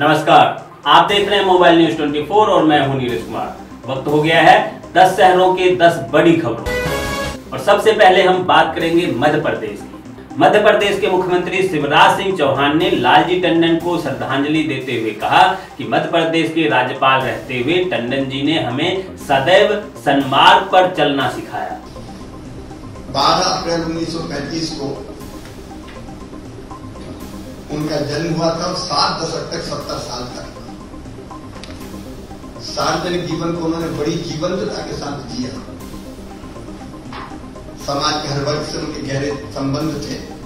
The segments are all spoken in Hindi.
नमस्कार, आप देख रहे हैं मोबाइल न्यूज़ 24 और मैं हूँ नीरज कुमार। वक्त हो गया है 10 शहरों के 10 बड़ी खबरों और सबसे पहले हम बात करेंगे मध्य प्रदेश की। मध्य प्रदेश के मुख्यमंत्री शिवराज सिंह चौहान ने लालजी टंडन को श्रद्धांजलि देते हुए कहा कि मध्य प्रदेश के राज्यपाल रहते हुए टंडन जी ने हमें सदैव सन्मार्ग पर चलना सिखाया। 12 अप्रैल 1935 को उनका जन्म हुआ था और सात दशक तक, सत्तर साल तक। सार्वजनिक जीवन को उन्होंने बड़ी जीवंतता के साथ जिया। समाज के हर वर्ग से उनके गहरे संबंध थे।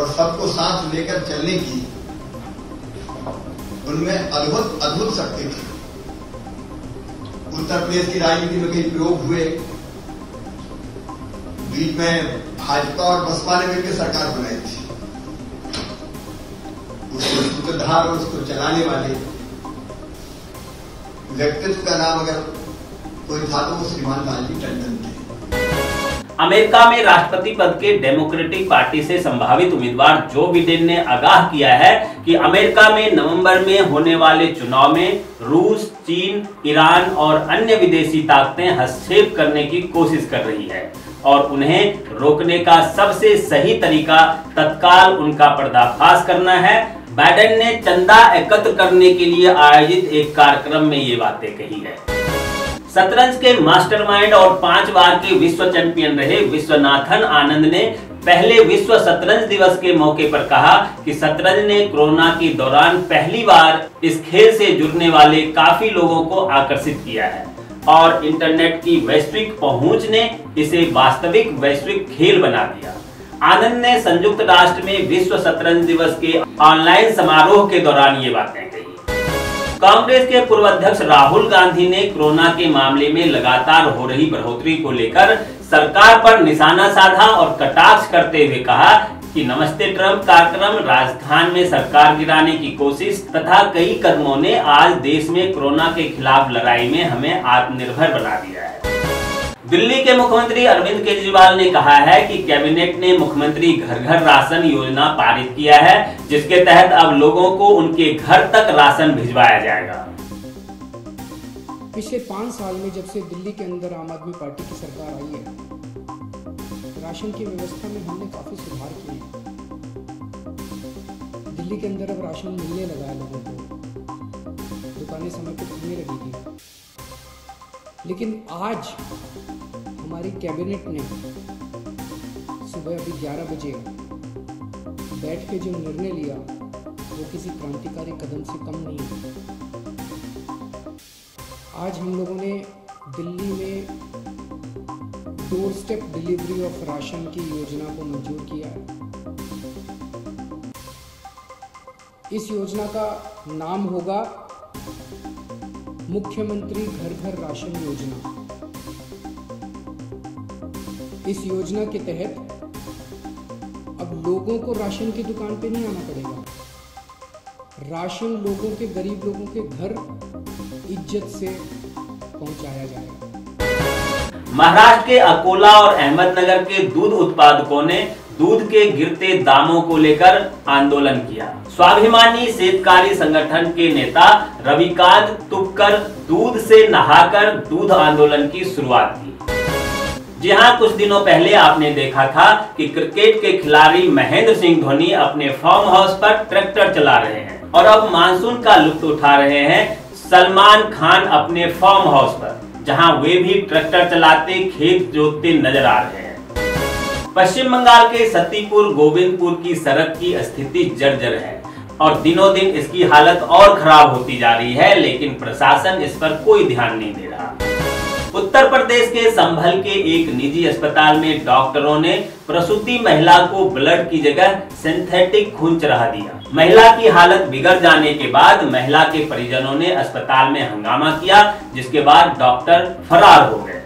और सबको साथ लेकर चलने की उनमें अद्भुत अद्भुत शक्ति थी। उत्तर प्रदेश की राजनीति में कई प्रयोग हुए। बीच में भाजपा और बसपा ने मिलकर सरकार बनाई थी। सूत्रधार और उसको चलाने वाले व्यक्तित्व का नाम अगर कोई था तो वो श्रीमान लालजी टंडन थे। अमेरिका में राष्ट्रपति पद के डेमोक्रेटिक पार्टी से संभावित उम्मीदवार जो बिडेन ने आगाह किया है कि अमेरिका में नवंबर में होने वाले चुनाव में रूस, चीन, ईरान और अन्य विदेशी ताकतें हस्तक्षेप करने की कोशिश कर रही है और उन्हें रोकने का सबसे सही तरीका तत्काल उनका पर्दाफाश करना है। बाइडेन ने चंदा एकत्र करने के लिए आयोजित एक कार्यक्रम में ये बातें कही है। शतरंज के मास्टरमाइंड और पाँच बार के विश्व चैंपियन रहे विश्वनाथन आनंद ने पहले विश्व शतरंज दिवस के मौके पर कहा कि शतरंज ने कोरोना के दौरान पहली बार इस खेल से जुड़ने वाले काफ़ी लोगों को आकर्षित किया है और इंटरनेट की वैश्विक पहुँच ने इसे वास्तविक वैश्विक खेल बना दिया। आनंद ने संयुक्त राष्ट्र में विश्व शतरंज दिवस के ऑनलाइन समारोह के दौरान ये बातें कही। कांग्रेस के पूर्व अध्यक्ष राहुल गांधी ने कोरोना के मामले में लगातार हो रही बढ़ोतरी को लेकर सरकार पर निशाना साधा और कटाक्ष करते हुए कहा कि नमस्ते ट्रंप, कार्यक्रम राजस्थान में सरकार गिराने की कोशिश तथा कई कदमों ने आज देश में कोरोना के खिलाफ लड़ाई में हमें आत्मनिर्भर बना दिया है। दिल्ली के मुख्यमंत्री अरविंद केजरीवाल ने कहा है कि कैबिनेट ने मुख्यमंत्री घर घर राशन योजना पारित किया है, जिसके तहत अब लोगों को उनके घर तक राशन भिजवाया जाएगा। पिछले पाँच साल में जब से दिल्ली के अंदर आम आदमी पार्टी की सरकार आई है, राशन की व्यवस्था में हमने काफ़ी सुधार किए। हैं दिल्ली के अंदर अब राशन मिलने लगा है लोगों को। दुकानें समय पर खुलने लगी थी लेकिन आज हमारी कैबिनेट ने सुबह अभी 11 बजे बैठ के जो निर्णय लिया, वो किसी क्रांतिकारी कदम से कम नहीं है। आज हम लोगों ने दिल्ली में door step delivery of ration की योजना को मंजूर किया है। इस योजना का नाम होगा मुख्यमंत्री घर घर राशन योजना। इस योजना के तहत अब लोगों को राशन की दुकान पे नहीं आना पड़ेगा। राशन लोगों के, गरीब लोगों के घर इज़्ज़त से पहुँचाया जाएगा। महाराष्ट्र के अकोला और अहमदनगर के दूध उत्पादकों ने दूध के गिरते दामों को लेकर आंदोलन किया। स्वाभिमानी शेतकारी संगठन के नेता रविकांत तुपकर दूध से नहाकर दूध आंदोलन की शुरुआत की। जी हाँ कुछ दिनों पहले आपने देखा था कि क्रिकेट के खिलाड़ी महेंद्र सिंह धोनी अपने फार्म हाउस पर ट्रैक्टर चला रहे हैं और अब मानसून का लुत्फ उठा रहे हैं सलमान खान अपने फार्म हाउस पर, जहाँ वे भी ट्रैक्टर चलाते, खेत जोतते नज़र आ रहे हैं। पश्चिम बंगाल के सतीपुर गोविंदपुर की सड़क की स्थिति जर्जर है और दिनों दिन इसकी हालत और खराब होती जा रही है, लेकिन प्रशासन इस पर कोई ध्यान नहीं दे रहा। उत्तर प्रदेश के संभल के एक निजी अस्पताल में डॉक्टरों ने प्रसूति महिला को ब्लड की जगह सिंथेटिक खून चढ़ा दिया। महिला की हालत बिगड़ जाने के बाद महिला के परिजनों ने अस्पताल में हंगामा किया जिसके बाद डॉक्टर फरार हो गए।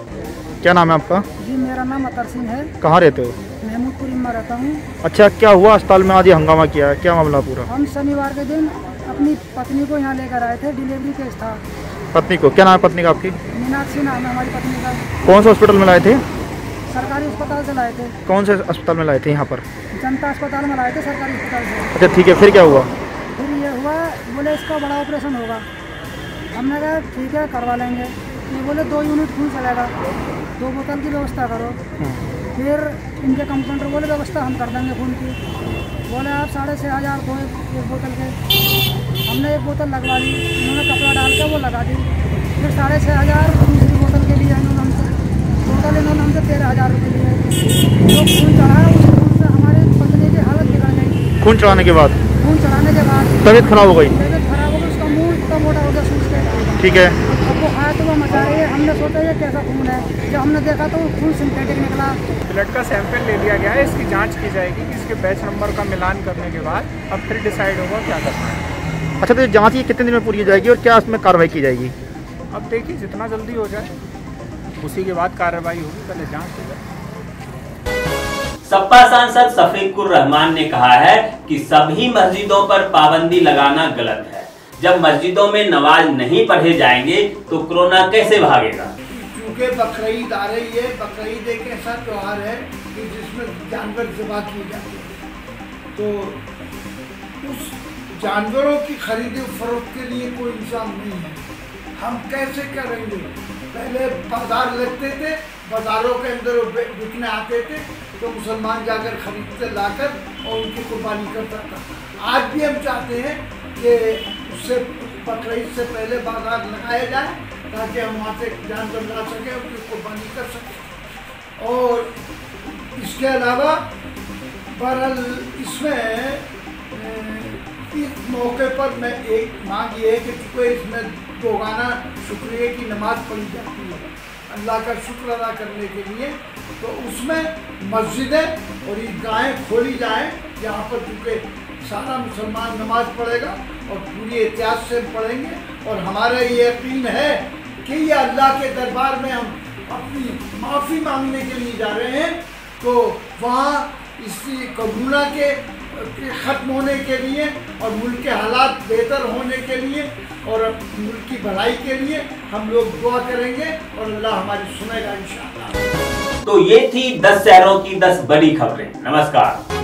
क्या नाम है आपका? जी मेरा नाम अतर सिंह है। कहाँ रहते हो? महमूदपुरी में रहता हूँ। अच्छा क्या हुआ? अस्पताल में आज ये हंगामा किया है? क्या मामला पूरा? हम शनिवार के दिन अपनी पत्नी को यहाँ लेकर आए थे डिलीवरी केस था पत्नी को? क्या नाम है पत्नी का आपकी? मीनाक्षी नाम है हमारी पत्नी का। कौन से हॉस्पिटल में लाए थे? सरकारी अस्पताल से लाए थे। कौन से अस्पताल में लाए थे यहाँ पर? जनता अस्पताल में लाए थे सरकारी अस्पताल से। अच्छा ठीक है फिर क्या हुआ? फिर ये हुआ बोले इसका बड़ा ऑपरेशन होगा। हमने कहा ठीक है करवा लेंगे। ये बोले दो यूनिट खून चलेगा दो बोतल की व्यवस्था करो। फिर इनके कंपाउंडर बोले व्यवस्था हम कर देंगे खून की। बोले आप साढ़े छः हज़ार दो एक बोतल के हमने एक बोतल लगवा ली उन्होंने कपड़ा डाल के वो लगा दी। फिर साढ़े छः हज़ार दूसरी बोतल के लिए इन्होंने हमसे टोटल इन्होंने हमसे तेरह हज़ार रुपये लिए। जो खून चढ़ा उस खून से हमारे पत्नी की हालत बिगड़ गई। खून चढ़ाने के बाद? खून चढ़ाने के बाद। तबीयत खराब हो गई? तबीयत खराब हो गई उसका मुँह इतना मोटा हो गया सूझ के। ठीक है। अब वो हाथ हमने सोचा ये कैसा खून है? जब हमने देखा तो खून सिंथेटिक निकला। ब्लड का सैंपल ले लिया गया है इसकी जाँच की जाएगी कि इसके बैच नंबर का मिलान करने के बाद अब फिर डिसाइड होगा क्या करना है। अच्छा तो ये जाँच ये कितने दिन में पूरी हो जाएगी और क्या उसमें कार्रवाई की जाएगी? अब देखिए जितना जल्दी हो जाए उसी के बाद कार्रवाई होगी पहले जाँच हो जाए। सपा सांसद सफीकुर रहमान ने कहा है कि सभी मस्जिदों पर पाबंदी लगाना गलत है। जब मस्जिदों में नमाज़ नहीं पढ़े जाएँगे तो कोरोना कैसे भागेगा? क्योंकि बकरीद आ रही है, बकरीद एक ऐसा त्यौहार है कि जिसमें जानवर जबा किए जाते हैं। तो उस जानवरों की खरीदी फरोख्त के लिए कोई इंतज़ाम नहीं है। हम कैसे करेंगे? पहले बाज़ार लगते थे, बाजारों के अंदर बिकने आते थे तो मुसलमान जाकर खरीदते, लाकर और उनकी कुर्बानी करता था। आज भी हम चाहते हैं कि उससे बकरीद से पहले बाज़ार लगाया जाए, ताकि हम वहाँ से जानवर ला सकें उसकी कुर्बानी कर सकें। और इसके अलावा बहरहाल इसमें, इस मौके पर मैं एक मांग ये है कि चूँकि इसमें दोगाना शुक्रिया की नमाज़ पढ़ी जाती है, अल्लाह का शुक्र अदा करने के लिए। तो उसमें मस्जिदें और ईदगाहें खोली जाएँ जहाँ पर चूँकि सारा मुसलमान नमाज़ पढ़ेगा और पूरी एहतियात से पढ़ेंगे। और हमारा ये यकीन है कि ये अल्लाह के दरबार में हम अपनी माफ़ी मांगने के लिए जा रहे हैं। तो वहाँ इसी कोरोना के ख़त्म होने के लिए और मुल्क के हालात बेहतर होने के लिए और मुल्क की भलाई के लिए हम लोग दुआ करेंगे और अल्लाह हमारी सुनेगा इंशाअल्लाह। तो ये थी 10 शहरों की 10 बड़ी खबरें। नमस्कार।